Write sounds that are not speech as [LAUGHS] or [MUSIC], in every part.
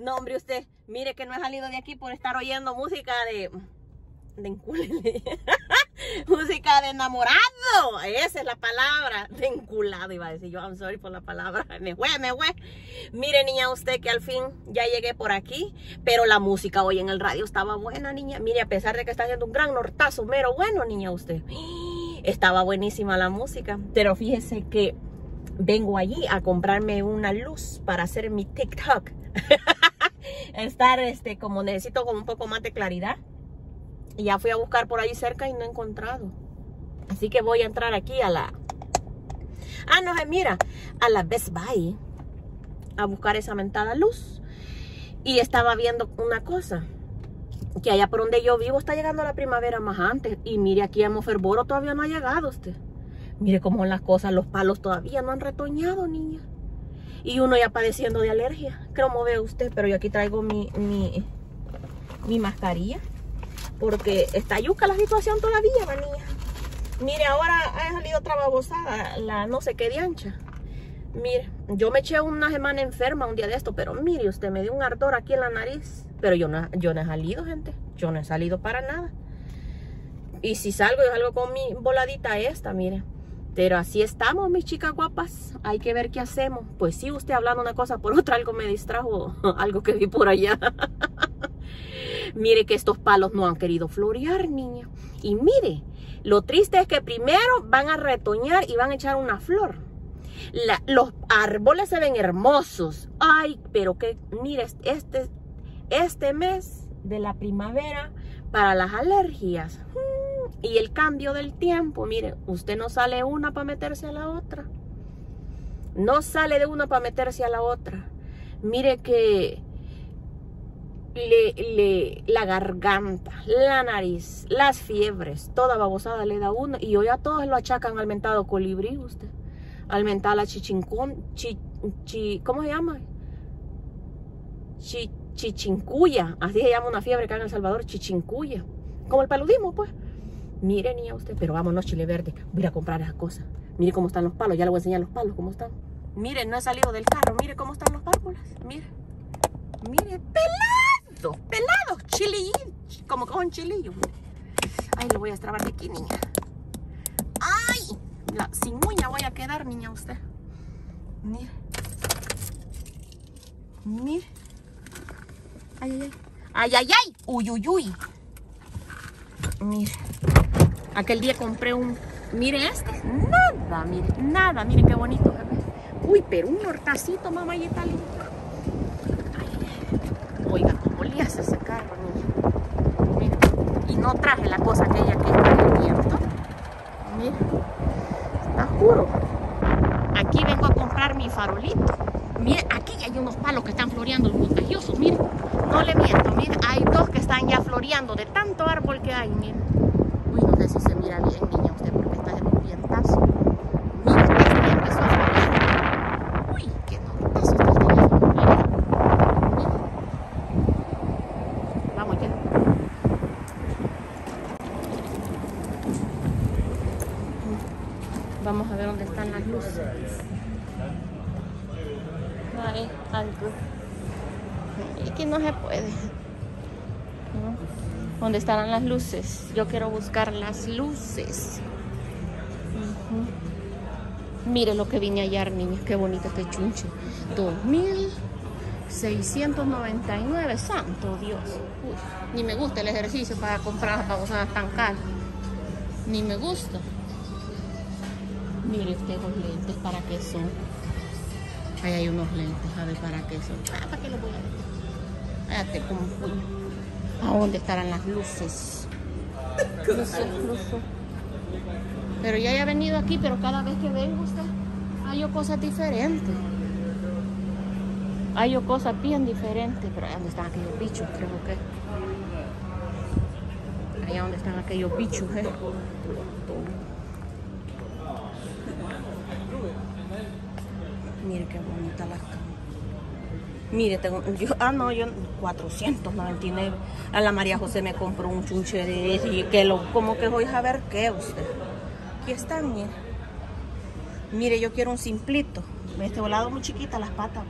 No, hombre, usted, mire que no he salido de aquí por estar oyendo música de... De enculele. [LAUGHS] música de enamorado. Esa es la palabra. De enculado iba a decir yo. I'm sorry por la palabra. [LAUGHS] Me fue, me fue. Mire, niña, usted que al fin ya llegué por aquí. Pero la música hoy en el radio estaba buena, niña. Mire, a pesar de que está haciendo un gran nortazo, mero bueno, niña, usted. [GASPS] Estaba buenísima la música. Pero fíjese que vengo allí a comprarme una luz para hacer mi TikTok. [LAUGHS] Estar, este, como necesito con un poco más de claridad. Y ya fui a buscar por ahí cerca y no he encontrado. Así que voy a entrar aquí a la... Ah, no, mira, a la Best Buy. A buscar esa mentada luz. Y estaba viendo una cosa. Que allá por donde yo vivo está llegando la primavera más antes. Y mire, aquí a Moferboro todavía no ha llegado usted. Mire cómo las cosas, los palos todavía no han retoñado, niña. Y uno ya padeciendo de alergia. Como ve usted, pero yo aquí traigo mi, mi, mi mascarilla. Porque está yuca la situación todavía, manía. Mire, ahora ha salido otra babosada, la no sé qué de ancha. Mire, yo me eché una semana enferma un día de esto, pero mire, usted me dio un ardor aquí en la nariz. Pero yo no, yo no he salido, gente. Yo no he salido para nada. Y si salgo, yo salgo con mi voladita esta, mire. Pero así estamos, mis chicas guapas. Hay que ver qué hacemos. Pues sí, usted hablando una cosa por [LAUGHS] otra, algo me distrajo, [LAUGHS] algo que vi por allá. [LAUGHS] mire que estos palos no han querido florear, niña. Y mire, lo triste es que primero van a retoñar y van a echar una flor. los árboles se ven hermosos. Ay, pero que, mire, este, este mes de la primavera para las alergias mm, y el cambio del tiempo, mire, usted no sale una para meterse a la otra. No sale de una para meterse a la otra. Mire que le, la garganta, la nariz, las fiebres, toda babosada le da uno. Y hoy a todos lo achacan al mentado colibrí, usted. Al mentado chichincón, chi, ¿cómo se llama? chichincuya, así se llama una fiebre acá en El Salvador, chichincuya. Como el paludismo, pues. Mire, niña usted, pero vámonos, chile verde. Voy a comprar esas cosas. Mire cómo están los palos, ya le voy a enseñar los palos, cómo están. Mire, no he salido del carro, mire cómo están los árboles. Mire, mire, pelado pelados, chilillos, como con chilillos. Ay, lo voy a extrabar de aquí, niña. Ay, sin uña voy a quedar, niña, usted. Mire. Mire. Ay, ay, ay. Ay, ay, ay. Uy, uy, uy. Mire. Aquel día compré un... Mire este. Nada, mire. Nada. Mire qué bonito. Uy, pero un hortacito, mamá, y tal. Oiga, hace ese carro, niña. Y no traje la cosa aquella que está viento. Mira, está juro. Aquí vengo a comprar mi farolito. Mire, aquí hay unos palos que están floreando los contagiosos. Mire, no le miento. Mire, hay dos que están ya floreando de tanto árbol que hay. Mire. Uy, no sé si mira bien, niña, usted, porque está de un vientazo. Vamos a ver dónde están las luces. Hay algo. Y que no se puede. ¿Dónde estarán las luces? Yo quiero buscar las luces. Mire lo que vine a hallar, niña. Qué bonito este chunche. 2699. Santo Dios. ni me gusta el ejercicio para comprar babosadas tan caras. Ni me gusta. Mire usted los lentes, ¿para qué son? Ahí hay unos lentes, a ver para qué son. Ah, ¿para qué los voy a ver? como un puño. ¿A dónde estarán las luces? Pero ya he venido aquí, pero cada vez que vengo usted, hay cosas diferentes. Hay cosas bien diferentes. Pero ¿dónde están aquellos bichos? Creo que. Allá donde están aquellos bichos, eh. Mire qué bonita la. Mire, tengo, yo, ah no, yo 499. A la María José me compró un chunche de y que lo, como que voy a ver qué usted. Aquí está, mire. Mire, yo quiero un simplito. Este volado muy chiquita las patas,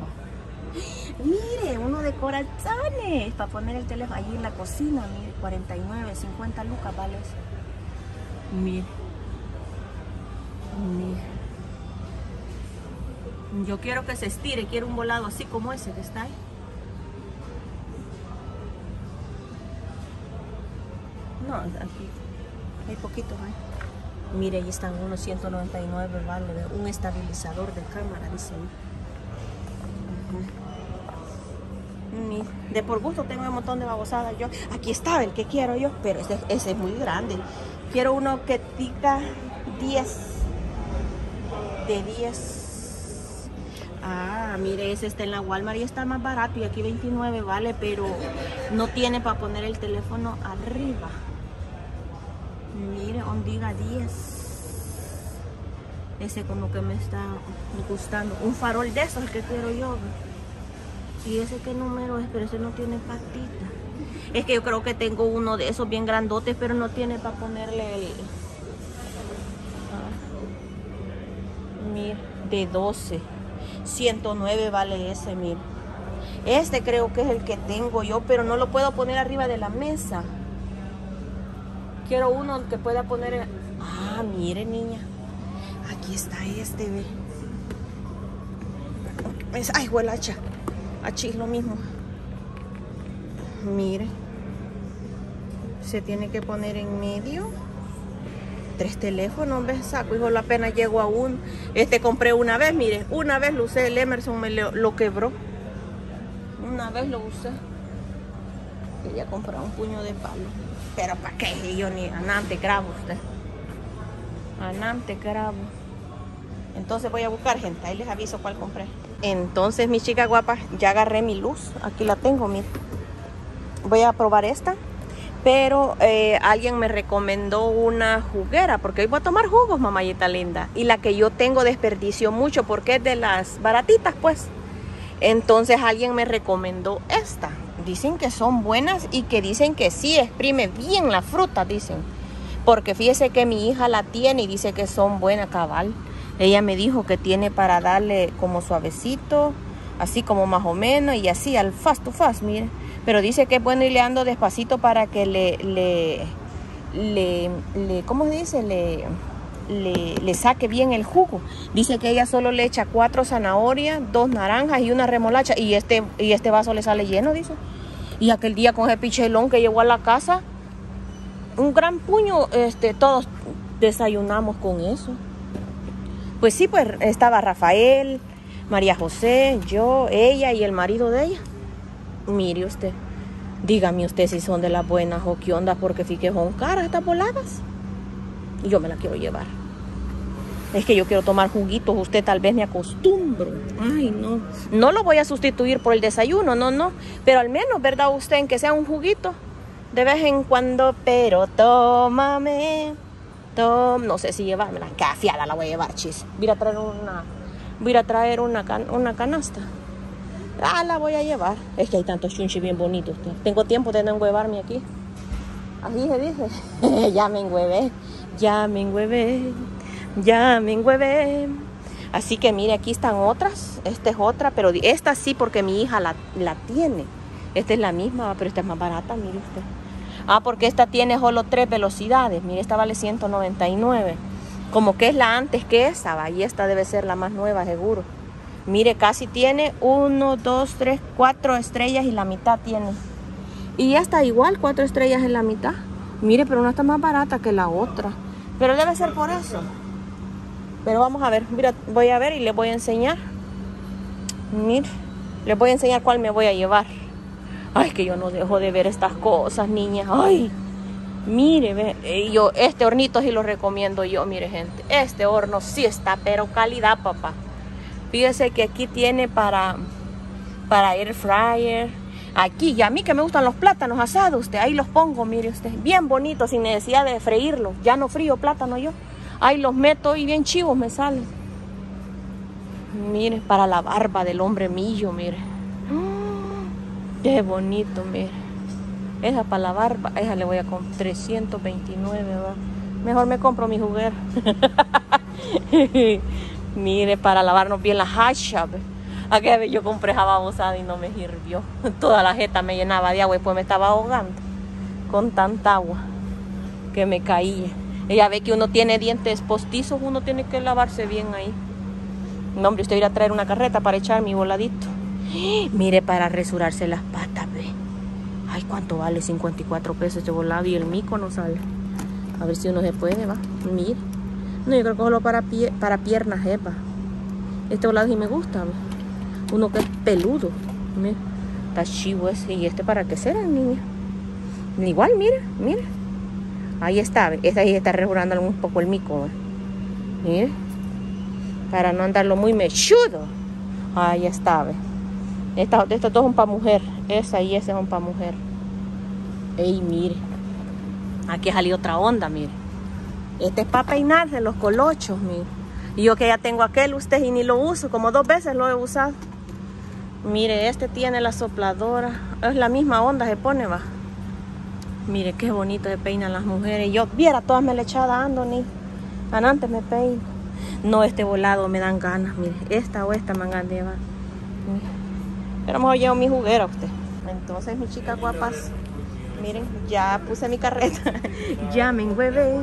Mire, uno de corazones para poner el teléfono ahí en la cocina, mire, 49, 50 lucas vale eso. Mire. Mire. Yo quiero que se estire, quiero un volado así como ese que está ahí. No, aquí hay poquitos ahí. Mire, ahí están unos 199, vale, un estabilizador de cámara, dice. De por gusto tengo un montón de babosadas yo. Aquí está el que quiero yo, pero ese, ese es muy grande. Quiero uno que tica 10. De 10. Mire, ese está en la Walmart y está más barato y aquí 29 vale, pero no tiene para poner el teléfono arriba. Mire, on diga 10. Ese como que me está gustando. Un farol de esos que quiero yo. Y ese qué número es, pero ese no tiene patita. Es que yo creo que tengo uno de esos bien grandotes, pero no tiene para ponerle el... Ah. De 12. 109 vale ese, mira. Este creo que es el que tengo yo, pero no lo puedo poner arriba de la mesa. Quiero uno que pueda poner... Ah, mire, niña. Aquí está este, ve. Ay, huelacha. Aquí es lo mismo. Mire. Se tiene que poner en medio. Tres teléfonos, ¿ves? Saco, hijo, la pena llego a un. Este compré una vez, mire. Una vez lo usé, el Emerson me lo, quebró. Una vez lo usé. Quería comprar un puño de palo. Pero ¿para qué? Yo ni anante grabo usted. Anante grabo. Entonces voy a buscar, gente. Ahí les aviso cuál compré. Entonces, mi chica guapa, ya agarré mi luz. Aquí la tengo, mira. Voy a probar esta. Pero eh, alguien me recomendó una juguera, porque hoy voy a tomar jugos, mamayita linda. Y la que yo tengo desperdicio mucho, porque es de las baratitas, pues. Entonces alguien me recomendó esta. Dicen que son buenas y que dicen que sí, exprime bien la fruta, dicen. Porque fíjese que mi hija la tiene y dice que son buenas, cabal. Ella me dijo que tiene para darle como suavecito, así como más o menos, y así al fast to fast, mire. Pero dice que es bueno irle dando despacito para que le, le, le, ¿cómo se dice? Le, le, le, saque bien el jugo. Dice que ella solo le echa cuatro zanahorias, dos naranjas y una remolacha. Y este, y este vaso le sale lleno, dice. Y aquel día con ese pichelón que llegó a la casa, un gran puño, este, todos desayunamos con eso. Pues sí, pues estaba Rafael, María José, yo, ella y el marido de ella. Mire usted, dígame usted si son de las buenas o qué onda, porque fíjate, son caras estas voladas. Y yo me las quiero llevar. Es que yo quiero tomar juguitos, usted tal vez me acostumbro. Ay, no. No lo voy a sustituir por el desayuno, no, no. Pero al menos, ¿verdad usted? En que sea un juguito. De vez en cuando, pero tómame no sé si llevármela. Cafiada la voy a llevar, chis. Voy a traer una, voy a traer una, una canasta. Ah, la voy a llevar. Es que hay tantos chunchi bien bonitos. Tengo tiempo de no enhuevarme aquí. Así se dice. [LAUGHS] ya me enhuevé. Ya me enhuevé. Ya me enhuevé. Así que mire, aquí están otras. Esta es otra, pero esta sí porque mi hija la, la tiene. Esta es la misma, pero esta es más barata, mire usted. Ah, porque esta tiene solo tres velocidades. Mire, esta vale 199. Como que es la antes que esa, y esta debe ser la más nueva, seguro. Mire, casi tiene uno, dos, tres, cuatro estrellas y la mitad tiene. Y esta igual, cuatro estrellas en la mitad. Mire, pero una está más barata que la otra. Pero debe ser por eso. Pero vamos a ver, mira, voy a ver y les voy a enseñar. Mire, les voy a enseñar cuál me voy a llevar. Ay, que yo no dejo de ver estas cosas, niña. Ay, mire, ve. yo este hornito sí lo recomiendo yo, mire, gente. Este horno sí está, pero calidad, papá. Fíjese que aquí tiene para, para air fryer. Aquí, y a mí que me gustan los plátanos asados, usted, ahí los pongo, mire usted. Bien bonitos, sin necesidad de freírlos. Ya no frío plátano yo. Ahí los meto y bien chivos me salen. Mire, para la barba del hombre millo, mire. Qué bonito, mire. Esa para la barba, esa le voy a comprar 329, ¿va? Mejor me compro mi juguera. [LAUGHS] mire, para lavarnos bien la hacha. Aquella vez yo compré esa babosada y no me sirvió. [LAUGHS] Toda la jeta me llenaba de agua y pues me estaba ahogando con tanta agua que me caía. Ella ve que uno tiene dientes postizos, uno tiene que lavarse bien ahí. No, hombre, usted irá a traer una carreta para echar mi voladito. [GASPS] Mire, para resurarse las patas, ve. Ay, ¿cuánto vale? 54 pesos este volado y el mico no sale. A ver si uno se puede, va. Mire. No, yo creo que solo para, pie, para piernas, jepa. Este volado sí me gusta, Uno que es peludo. Mira. Está chivo ese. ¿Y este para qué será, niña? Igual, mire, mire. Ahí está, esta ahí está resurando un poco el mico, Mire. Para no andarlo muy mechudo. Ahí está. Estas esta dos son para mujer. Esa y esa son para mujer. Ey, mire. Aquí salió otra onda, mire. Este es para peinarse los colochos, mire. Y yo que ya tengo aquel, usted y ni lo uso. Como dos veces lo he usado. Mire, este tiene la sopladora. Es la misma onda, se pone, va. Mire qué bonito se peinan las mujeres. Yo viera todas me le echada ando ni. Antes me peino. No, este volado me dan ganas. Mire, esta o esta me ganas. Pero mejor llevo mi juguera usted. Entonces, mis chicas guapas, miren, ya puse mi carreta. [LAUGHS] Llamen, bebé.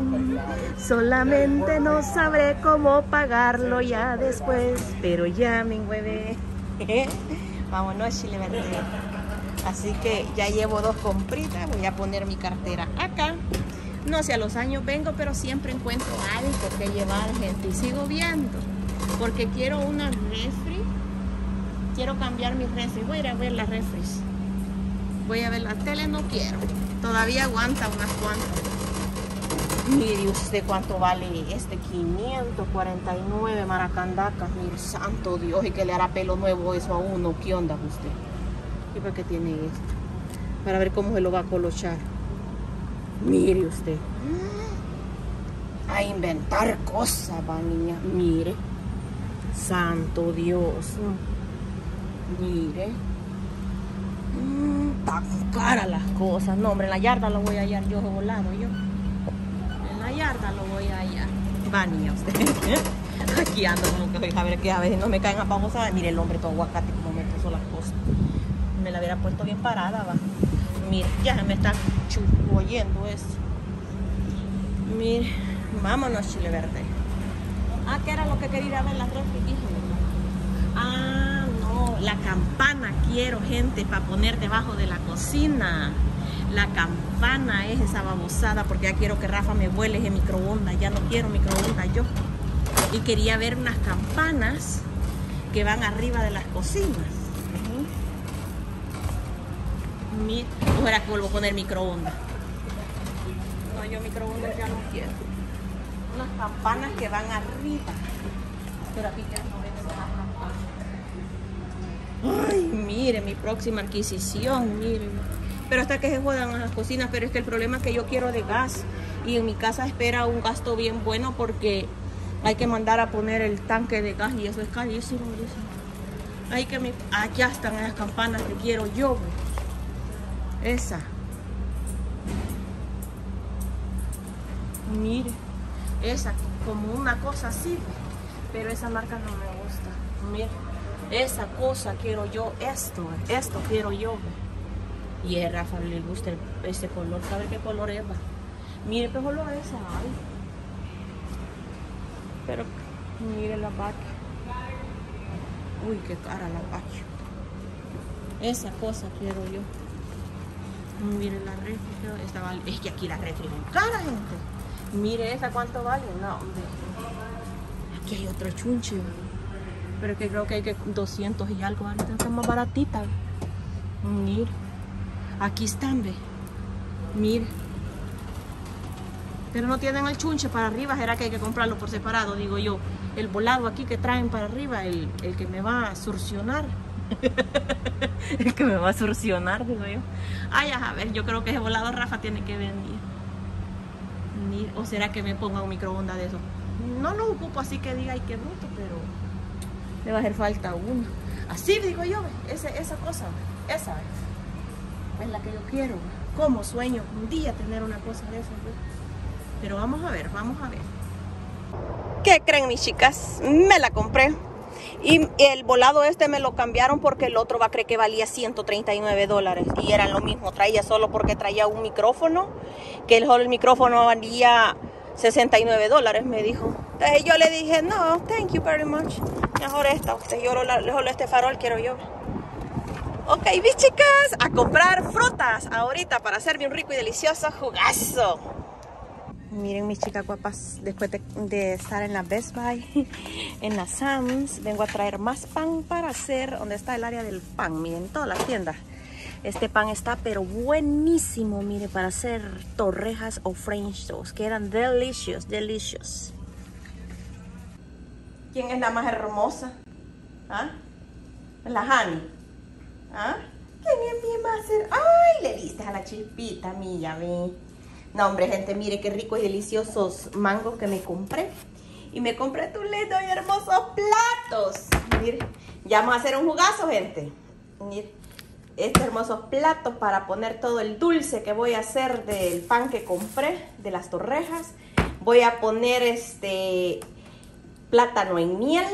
Solamente no sabré cómo pagarlo ya después. Pero llamen, bebé. [LAUGHS] Vámonos, chile verde. Así que ya llevo dos compritas. Voy a poner mi cartera acá. No sé, a los años vengo, pero siempre encuentro algo que llevar, gente. Y sigo viendo. Porque quiero una refri quiero cambiar mi refri. Voy a ir a ver las refris. Voy a ver la tele, no quiero. Todavía aguanta unas cuantas. Mire usted cuánto vale este 549 maracandacas. Mire, santo Dios, y que le hará pelo nuevo eso a uno. ¿Qué onda usted? ¿Y por qué tiene esto? Para ver cómo se lo va a colochar. Mire usted. A inventar cosas, va niña. Mire. Santo Dios. Mire. Mmm, tan cara las cosas. No, hombre, en la yarda lo voy a hallar yo volado yo. En la yarda lo voy a hallar. Va, niña, usted. [LAUGHS] Aquí ando como que a ver que a veces no me caen a pavosadas. Mire el hombre todo aguacate como me puso las cosas. Me la hubiera puesto bien parada, va. Mire, ya me está oyendo eso. Mire, vámonos, chile verde. Ah, ¿qué era lo que quería ir a ver las tres Ah, la campana quiero, gente, para poner debajo de la cocina. La campana es esa babosada porque ya quiero que Rafa me vuele ese microondas. Ya no quiero microondas yo. Y quería ver unas campanas que van arriba de las cocinas. Mira, que vuelvo a poner microondas. No, yo microondas ya no quiero. Unas campanas que van arriba. Pero aquí Ay, mire, mi próxima adquisición, mire. Pero hasta que se jodan las cocinas, pero es que el problema es que yo quiero de gas. Y en mi casa espera un gasto bien bueno porque hay que mandar a poner el tanque de gas y eso es carísimo. Hay que me... Allá están las campanas que quiero yo. Esa. Mire, esa como una cosa así, pero esa marca no me gusta. Mire esa cosa quiero yo, esto, esto quiero yo. Y a Rafa le gusta este color, ¿sabe qué color es? Mire qué color es. Pero mire la vaca. Uy, qué cara la vaca. Esa cosa quiero yo. Mire la refri, es que aquí la refri es cara, gente. Mire esa cuánto vale, no, hombre. Aquí hay otro chunche. Pero que creo que hay que 200 y algo. Ahorita está más baratita. Mira. Aquí están, ve. Mira. Pero no tienen el chunche para arriba. Será que hay que comprarlo por separado, digo yo. El volado aquí que traen para arriba, el, que me va a surcionar. el que me va a surcionar, [LAUGHS] digo yo. Ay, a ver, yo creo que ese volado Rafa tiene que venir. ¿O será que me ponga un microondas de eso? No lo ocupo así que diga, ay, qué bruto, pero le va a hacer falta uno. Así digo yo, esa, esa cosa, esa es la que yo quiero. Como sueño un día tener una cosa de esa. Pero vamos a ver, vamos a ver. ¿Qué creen mis chicas? Me la compré. Y el volado este me lo cambiaron porque el otro va a creer que valía 139 dólares. Y eran lo mismo, traía solo porque traía un micrófono, que el, el micrófono valía 69 dólares, me dijo. Yo le dije, no, thank you very much. Mejor esta, usted yo solo este farol quiero yo. Ok, mis chicas, a comprar frutas ahorita para hacerme un rico y delicioso jugazo. Miren mis chicas guapas, después de, estar en la Best Buy, [LAUGHS] en la Sam's, vengo a traer más pan para hacer, donde está el área del pan, miren, todas las tiendas. Este pan está pero buenísimo, mire, para hacer torrejas o french toast. Quedan delicious, delicious. ¿Quién es la más hermosa? ¿Ah? La Hani. ¿Ah? ¿Quién es mi más ¡Ay! Le diste a la chispita mía, vi. No, hombre, gente, mire qué ricos y deliciosos mangos que me compré. Y me compré tu lindo y hermosos platos. Mire, ya vamos a hacer un jugazo, gente. Mire, estos hermosos platos para poner todo el dulce que voy a hacer del pan que compré, de las torrejas. Voy a poner este plátano en miel,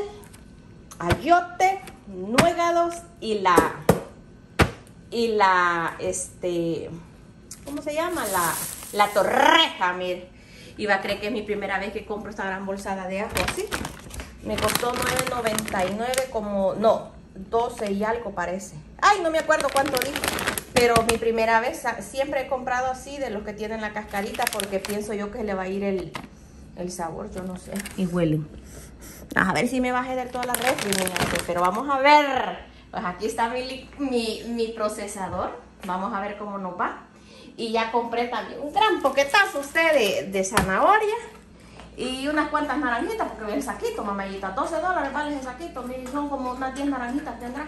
ayote, nuegados y la y la este ¿cómo se llama? La la torreja, mire. Iba a creer que es mi primera vez que compro esta gran bolsada de ajo así. Me costó 9.99 como, no, 12 y algo parece. Ay, no me acuerdo cuánto dije. Pero mi primera vez, siempre he comprado así de los que tienen la cascarita porque pienso yo que le va a ir el, el sabor, yo no sé. Y huelen. A ver si me bajé de toda la refri, pero vamos a ver. Pues aquí está mi, mi, mi procesador. Vamos a ver cómo nos va. Y ya compré también un gran poquetazo usted de, zanahoria. Y unas cuantas naranjitas, porque el saquito, mamayita, 12 dólares vale el saquito, son como unas 10 naranjitas tendrá.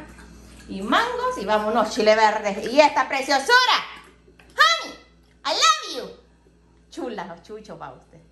Y mangos, y vámonos, chile verde. Y esta preciosura, honey, I love you. Chula, chucho para usted.